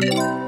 Bye.